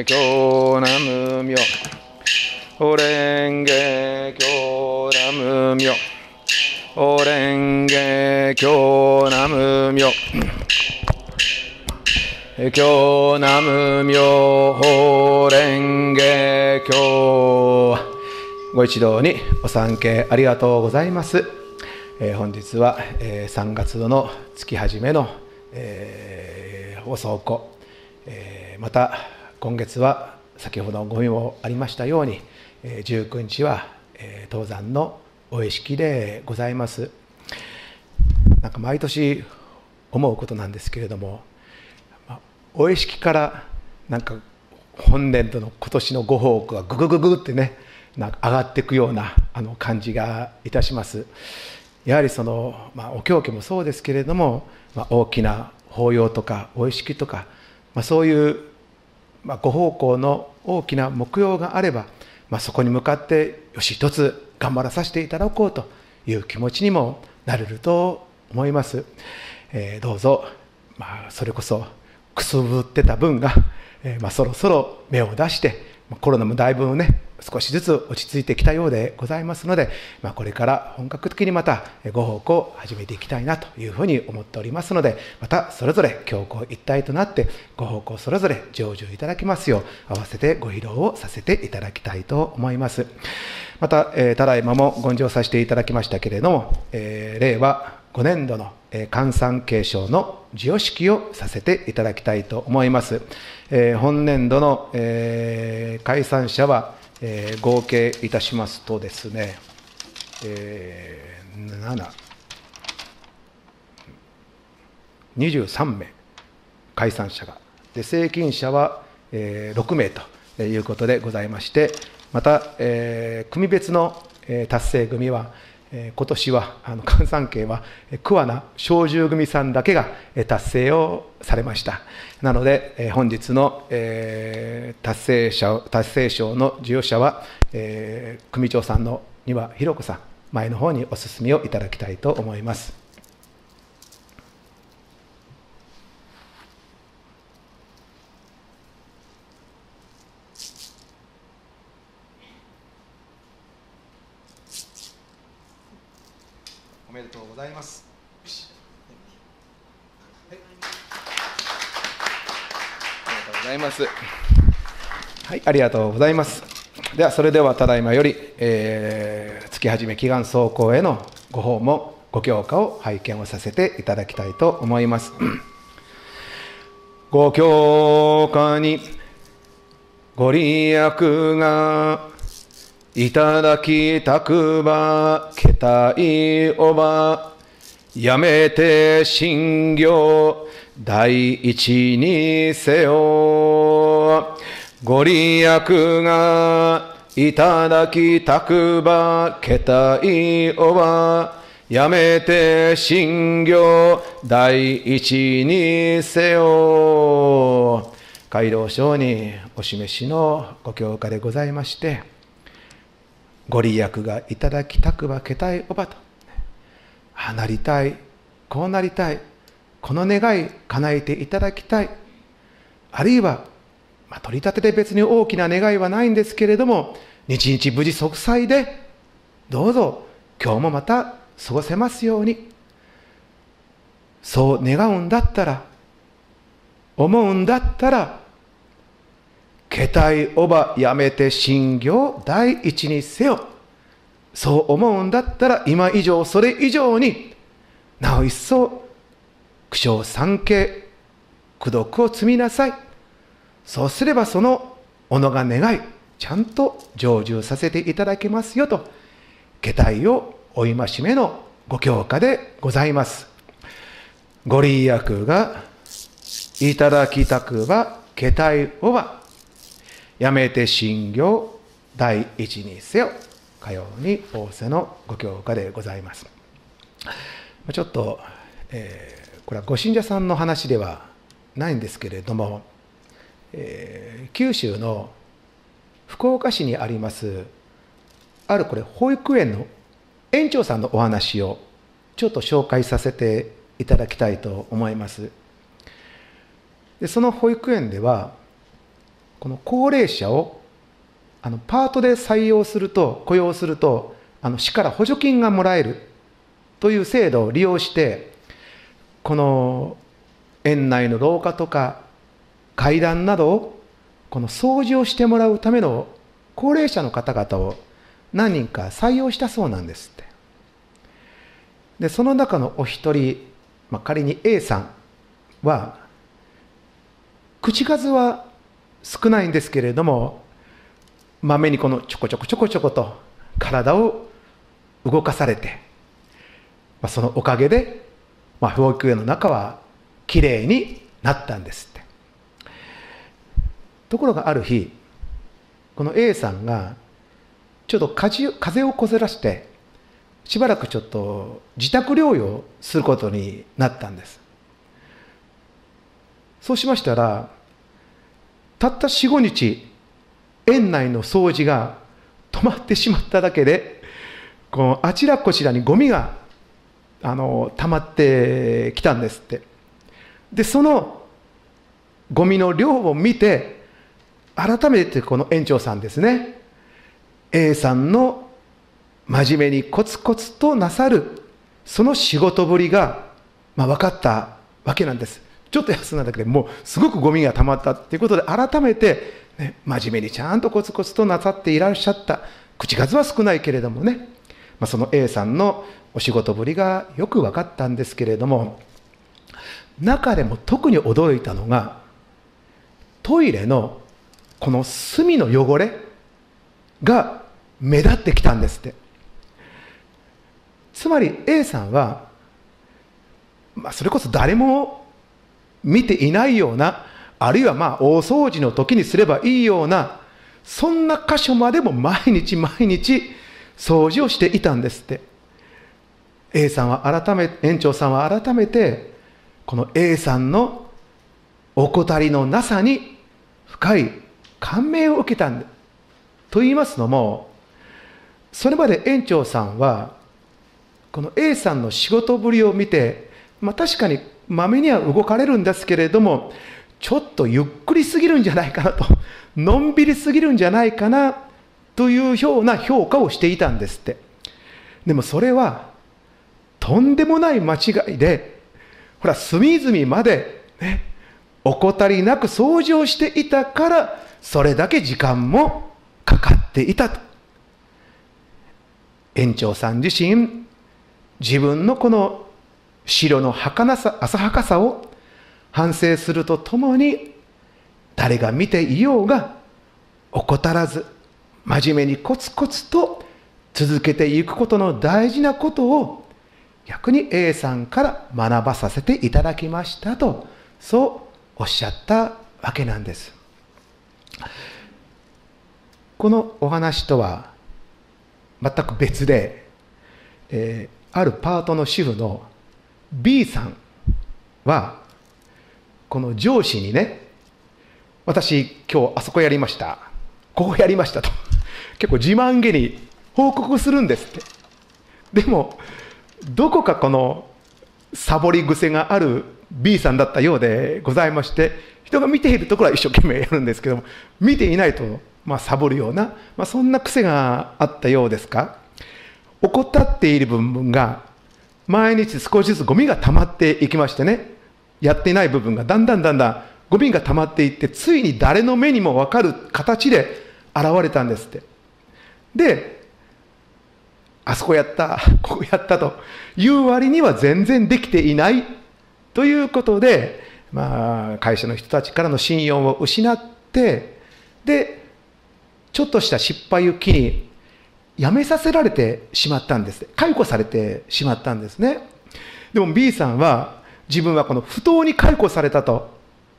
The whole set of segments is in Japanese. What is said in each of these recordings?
ゲキナムミョオレンゲキナムミョオレンゲキナムミョ京南無妙法蓮華経ご一同にお参詣ありがとうございます、えー、本日は、えー、3月の月始めの、えー、放送庫、えー、また今月は先ほどご意もありましたように、19日は、えー、登山のお意識でございます。なんか毎年思うことなんですけれどもお意識からなんか本年度の今年のご報告がググググってねなんか上がっていくようなあの感じがいたします。やはりその、まあ、お経家もそうですけれども、まあ、大きな法要とかお意識とか、まあ、そういう、まあ、ご奉公の大きな目標があれば、まあ、そこに向かってよし一つ頑張らさせていただこうという気持ちにもなれると思います、えー、どうぞ、まあ、それこそくすぶってた分が、えー、まあ、そろそろ芽を出してコロナもだいぶね少しずつ落ち着いてきたようでございますので、まあ、これから本格的にまたご報告を始めていきたいなというふうに思っておりますのでまたそれぞれ強行一体となってご報告それぞれ成就いただきますよう合わせてご披露をさせていただきたいと思いますまた、えー、ただいまも言上させていただきましたけれども、えー、令和5年度の換算継承の授与式をさせていただきたいと思います。えー、本年度の、えー、解散者は、えー、合計いたしますとですね、えー、7、23名、解散者が、で正金者は、えー、6名ということでございまして、また、えー、組別の、達成組は、え今年はあの関山系は桑名小獣組さんだけが達成をされました。なので、え本日の、え達成者達成賞の授与者は、え組長さんの丹羽弘子さん前の方にお進みをいただきたいと思いますおめでとうございます。はい、ありがとうございます。はい、ありがとうございます。では、それではただいまより、えー、月始め祈願走行へのご訪問、ご教科を拝見をさせていただきたいと思います。ご教科にご利益がいただきたくば、けたいおば、やめて信行、第一にせよ。ご利益がいただきたくば、けたいおば、やめて信行、第一にせよ。街道省にお示しのご教科でございまして、ご利益がいただきたくばけたいおばと。あなりたい、こうなりたい、この願い叶えていただきたい。あるいは、まあ、取り立てで別に大きな願いはないんですけれども、日々無事息災で、どうぞ今日もまた過ごせますように。そう願うんだったら、思うんだったら、けたいおばやめて信行第一にせよ。そう思うんだったら今以上それ以上になお一層苦笑三景苦毒を積みなさい。そうすればその己が願いちゃんと成就させていただけますよと下体をお戒めのご教科でございます。ご利益がいただきたくば下体をばやめて信行第一にせよかように仰せのご教科でございますちょっと、えー、これはご信者さんの話ではないんですけれども、えー、九州の福岡市にありますあるこれ保育園の園長さんのお話をちょっと紹介させていただきたいと思います。でその保育園ではこの高齢者をあのパートで採用すると雇用するとあの市から補助金がもらえるという制度を利用してこの園内の廊下とか階段などをこの掃除をしてもらうための高齢者の方々を何人か採用したそうなんですって。でその中のお一人、まあ、仮に A さんは口数は少ないんですけれどもまめにこのちょこちょこちょこちょこと体を動かされて、まあ、そのおかげで、まあ、保育園の中はきれいになったんですって。ところがある日この A さんがちょっと風邪をこぜらしてしばらくちょっと自宅療養することになったんです。そうしましたらたった45日園内の掃除が止まってしまっただけでこのあちらこちらにゴミがあの溜まってきたんですって。でそのゴミの量を見て改めてこの園長さんですね。A さんの真面目にコツコツとなさるその仕事ぶりが、まあ、分かったわけなんです。ちょっと休んだだけでもうすごくゴミが溜まったっていうことで改めて、ね、真面目にちゃんとコツコツとなさっていらっしゃった。口数は少ないけれどもね、まあ、その A さんのお仕事ぶりがよく分かったんですけれども中でも特に驚いたのがトイレのこの隅の汚れが目立ってきたんですって。つまり A さんは、まあ、それこそ誰も見ていないようなあるいはまあ大掃除の時にすればいいようなそんな箇所までも毎日毎日掃除をしていたんですって。A さんは改め園長さんは改めてこの A さんの怠りのなさに深い感銘を受けたんだと言いますのもそれまで園長さんはこの A さんの仕事ぶりを見て、まあ、確かにまめには動かれるんですけれどもちょっとゆっくりすぎるんじゃないかなと のんびりすぎるんじゃないかなというような評価をしていたんですって。でもそれはとんでもない間違いでほら隅々までね怠りなく掃除をしていたからそれだけ時間もかかっていた。と園長さん自身自分のこの白の儚さ浅はかさを反省するとともに誰が見ていようが怠らず真面目にコツコツと続けていくことの大事なことを逆に A さんから学ばさせていただきましたとそうおっしゃったわけなんです。このお話とは全く別で、えー、あるパートの主婦の B さんはこの上司にね私今日あそこやりましたこうやりましたと結構自慢げに報告するんですって。でもどこかこのサボり癖がある B さんだったようでございまして人が見ているところは一生懸命やるんですけども見ていないとまあサボるような、まあ、そんな癖があったようですか？怠っている部分が毎日少しずつゴミが溜まっていきましてねやっていない部分がだんだんだんだんゴミが溜まっていってついに誰の目にも分かる形で現れたんですって。であそこやったここやったという割には全然できていないということで、まあ、会社の人たちからの信用を失ってでちょっとした失敗を機に辞めさせられてしまったんです。解雇されてしまったんですね。でも B さんは自分はこの不当に解雇されたと、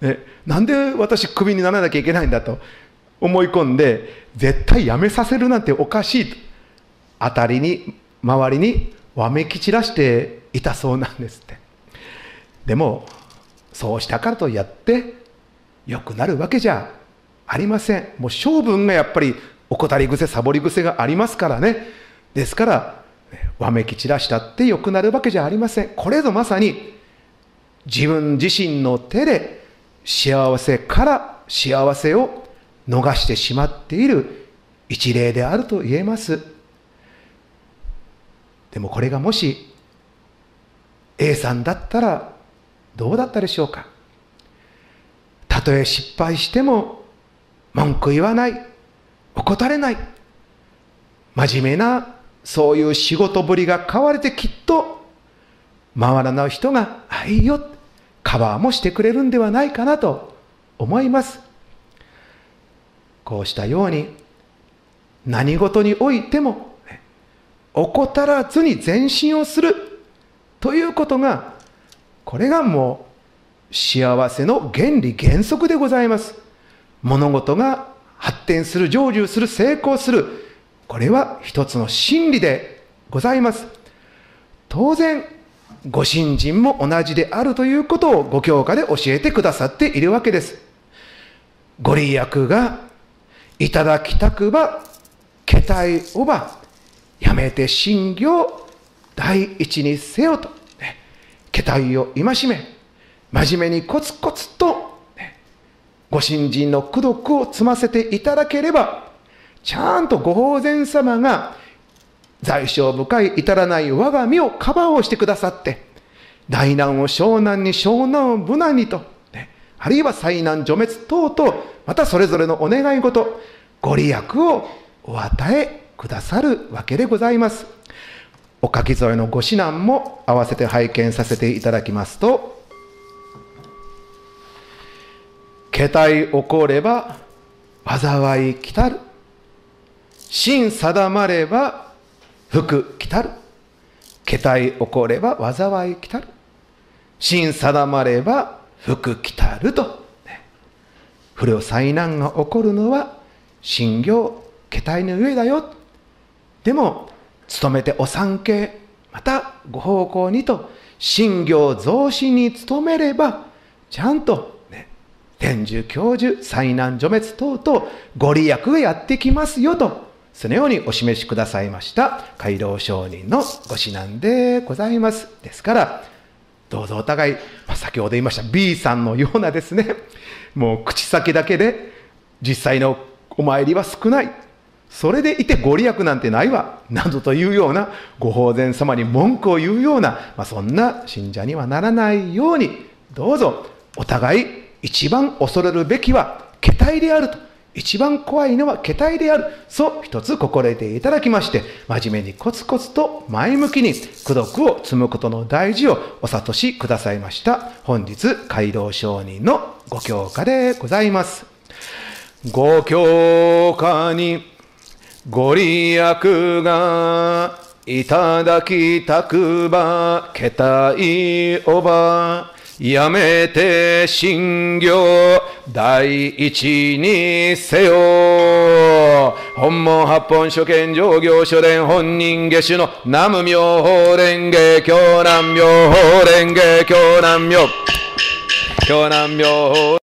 ね、なんで私クビにならなきゃいけないんだと。思い込んで絶対辞めさせるなんておかしい。と当たりに周りにわめき散らしていたそうなんですって。でもそうしたからとやって良くなるわけじゃありません。もう性分がやっぱり怠り癖サボり癖がありますからね。ですからわめき散らしたって良くなるわけじゃありません。これぞまさに自分自身の手で幸せから幸せを逃してしまっている一例であると言えます。でもこれがもし A さんだったらどうだったでしょうか？たとえ失敗しても文句言わない怠れない真面目なそういう仕事ぶりが変われてきっと回らない人があいいよカバーもしてくれるんではないかなと思います。こうしたように何事においても怠らずに前進をするということがこれがもう幸せの原理原則でございます。物事が発展する成就する成功する。これは一つの真理でございます。当然ご信心も同じであるということをご教科で教えてくださっているわけです。ご利益がいただきたくばけたいおばやめて信行第一にせよと、ね、けたいを戒め真面目にコツコツと、ね、ご信心の功徳を積ませていただければちゃんとご法然様が在所深い至らない我が身をカバーをしてくださって、大難を湘南に湘南を無難にと、ね、あるいは災難除滅等々、またそれぞれのお願い事、ご利益をお与えくださるわけでございます。お書き添えのご指南も合わせて拝見させていただきますと、けたい起これば災い来たる。心定まれば福来たる。気体起これば災い来たる。心定まれば福来たると。不良災難が起こるのは信行、気体の上だよ。でも、努めてお産経、またご方向にと、信行増進に努めれば、ちゃんと、ね、天寿教授、災難除滅等々、ご利益がやってきますよと。そのようにお示しくださいました街道商人のご指南でございます。ですから、どうぞお互い、まあ、先ほど言いました B さんのようなですね、もう口先だけで実際のお参りは少ない。それでいてご利益なんてないわ。などというようなご法然様に文句を言うような、まあ、そんな信者にはならないように、どうぞお互い一番恐れるべきは、桁体であると。一番怖いのは桁体である。そう一つ心得ていただきまして、真面目にコツコツと前向きに功徳を積むことの大事をお悟しくださいました。本日、街道商人のご教科でございます。ご教科にご利益がいただきたくば、桁体おば、やめて信行第一にせよ。本門八本書見上行書伝本人下手の南無妙法蓮華経南妙法蓮華経南妙経南妙法